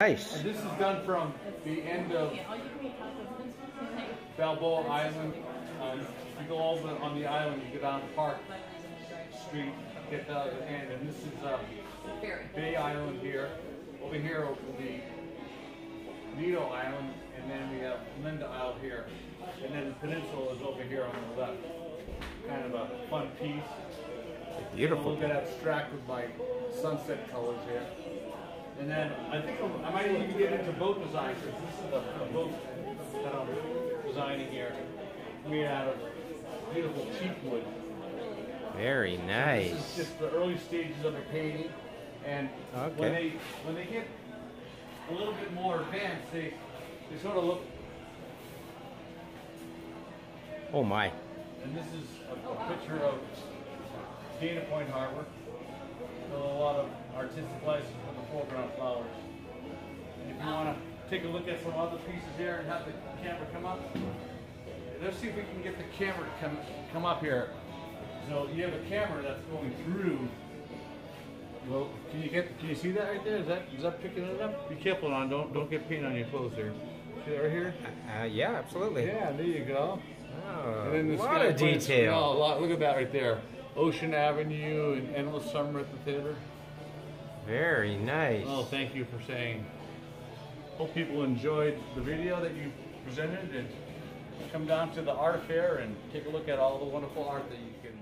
Nice. And this is done from the end of Balboa Island. Um, you go over on the island, you go down Park Street, get the other end, and this is uh, Bay Island here. Over here will be Lido Island, and then we have Linda Isle here, and then the peninsula is over here on the left. Kind of a fun piece. A Beautiful. little bit abstract with my sunset colors here. And then I think I'm- I might even get into boat design because this is a, a boat that I'm designing here, made out of beautiful teak wood. Very nice. This is just the early stages of the painting, and when they when they get a little bit more advanced, they they sort of look. Oh my. And this is a, a picture of Dana Point Harbor a lot of artistic license for flowers. And if you want to take a look at some other pieces here and have the camera come up, let's see if we can get the camera to come come up here. So you have a camera that's going through. Well, can you get? Can you see that right there? Is that is that picking it up? Be careful on don't don't get paint on your clothes there. See that right here? Uh, yeah, absolutely. Yeah, there you go. Oh, And then a lot of points- detail. A lot. Look at that right there. Ocean Avenue and Endless Summer at the theater. Very nice. Oh, thank you for saying. Hope people enjoyed the video that you presented and come down to the art fair and take a look at all the wonderful art that you can